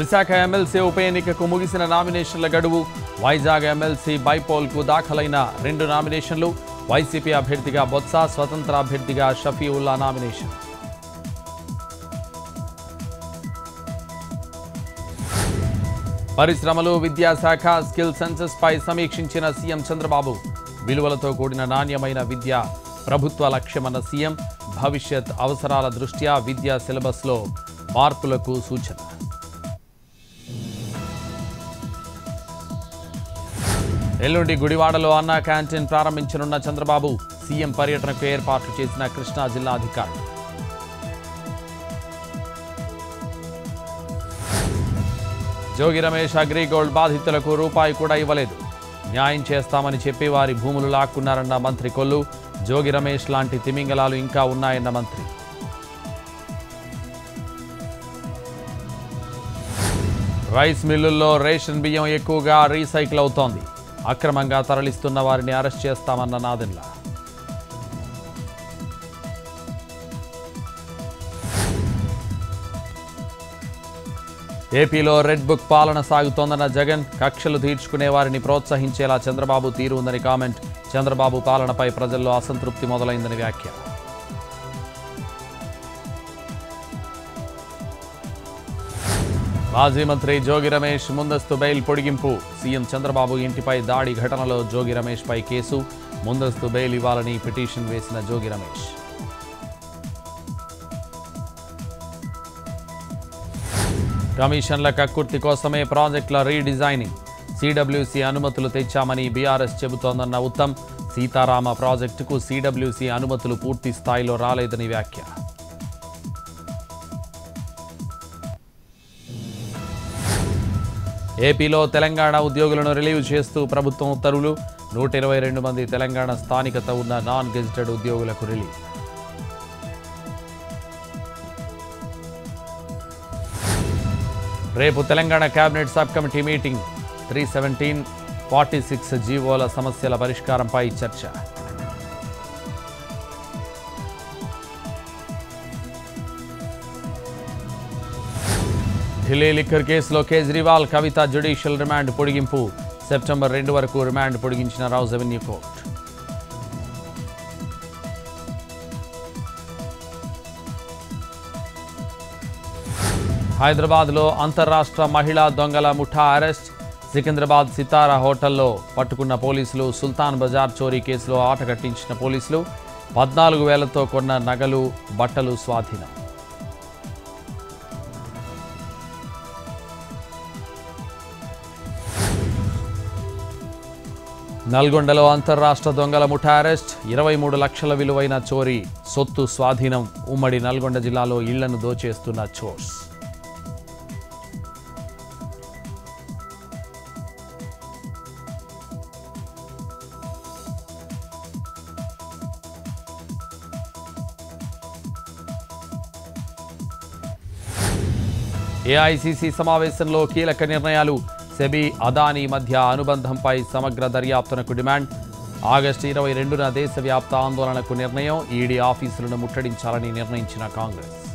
Visakha MLC ఉప ఎన్నికకు ముగిసిన నామినేషన్ల గడువు వైజాగ్ ఎమ్మెల్సీ బైపోల్కు దాఖలైన రెండు నామినేషన్లు వైసీపీ అభ్యర్థిగా బొత్స స్వతంత్ర అభ్యర్థిగా షఫీవుల్లా నామినేషన్. పరిశ్రమలు విద్యాశాఖ స్కిల్ సెన్సెస్ పై సమీక్షించిన సీఎం చంద్రబాబు విలువలతో కూడిన నాణ్యమైన విద్య ప్రభుత్వ లక్ష్యమన్న సీఎం భవిష్యత్ అవసరాల దృష్ట్యా విద్యా సిలబస్లో మార్పులకు సూచన. ఎల్లుండి గుడివాడలో అన్నా క్యాంటీన్ ప్రారంభించనున్న చంద్రబాబు సీఎం పర్యటనకు ఏర్పాట్లు చేసిన కృష్ణా జిల్లా అధికారులు జోగి రమేష్ అగ్రిగోల్డ్ బాధితులకు రూపాయి కూడా ఇవ్వలేదు. న్యాయం చేస్తామని చెప్పి వారి భూములు లాక్కున్నారన్న మంత్రి కొల్లు జోగి రమేష్ లాంటి తిమింగలాలు ఇంకా ఉన్నాయన్న మంత్రి. రైస్ మిల్లుల్లో రేషన్ బియ్యం ఎక్కువగా రీసైకిల్ అవుతోంది. అక్రమంగా తరలిస్తున్న వారిని అరెస్ట్ చేస్తామన్న నాదెండ్ల ఏపీలో రెడ్ బుక్ పాలన సాగుతోందన్న జగన్ కక్షలు తీర్చుకునే వారిని ప్రోత్సహించేలా చంద్రబాబు తీరు ఉందని కామెంట్. చంద్రబాబు పాలనపై ప్రజల్లో అసంతృప్తి మొదలైందని వ్యాఖ్య. మాజీ మంత్రి జోగి రమేష్ ముందస్తు బెయిల్ పొడిగింపు. సీఎం చంద్రబాబు ఇంటిపై దాడి ఘటనలో జోగి రమేష్పై కేసు. ముందస్తు బెయిల్ ఇవ్వాలని పిటిషన్ వేసిన జోగి రమేష్. కమిషన్ల కక్కుర్తి కోసమే ప్రాజెక్టుల రీడిజైనింగ్. సిడబ్ల్యూసీ అనుమతులు తెచ్చామని బీఆర్ఎస్ చెబుతోందన్న ఉత్తమ్. సీతారామ ప్రాజెక్టుకు సిడబ్ల్యూసీ అనుమతులు పూర్తి స్థాయిలో రాలేదని వ్యాఖ్య. ఏపీలో తెలంగాణ ఉద్యోగులను రిలీవ్ చేస్తూ ప్రభుత్వం ఉత్తర్వులు. నూట ఇరవై రెండు మంది తెలంగాణ స్థానికత ఉన్న నాన్ గెజిటెడ్ ఉద్యోగులకు రిలీవ్. రేపు Telangana cabinet sub committee meeting. Three seventeen forty six జీవోల సమస్యల పరిష్కారంపై చర్చ. ఢిల్లీ లిక్కర్ కేసులో కేజ్రీవాల్ కవిత జ్యుడిషియల్ రిమాండ్ పొడిగింపు. సెప్టెంబర్ రెండు వరకు రిమాండ్ పొడిగించిన రౌజ్ అవెన్యూ కోర్టు. హైదరాబాద్లో అంతర్రాష్ట్ర మహిళా దొంగల ముఠా అరెస్ట్. సికింద్రాబాద్ సితారా హోటల్లో పట్టుకున్న పోలీసులు సుల్తాన్ బజార్ చోరీ కేసులో ఆట కట్టించిన పోలీసులు పద్నాలుగు వేలతో కొన్న నగలు బట్టలు స్వాధీనం. నల్గొండలో అంతర్రాష్ట్ర దొంగల ముఠా అరెస్ట్ ఇరవై మూడు లక్షల విలువైన చోరీ సొత్తు స్వాధీనం ఉమ్మడి నల్గొండ జిల్లాలో ఇళ్ళను దోచేస్తున్న చోర్స్. ఏఐసిసి సమావేశంలో కీలక నిర్ణయాలు సెబీ అదానీ మధ్య అనుబంధంపై సమగ్ర దర్యాప్తునకు డిమాండ్. ఆగస్టు ఇరవై రెండున దేశవ్యాప్త ఆందోళనకు నిర్ణయం ఈడీ ఆఫీసులను ముట్టడించాలని నిర్ణయించిన కాంగ్రెస్.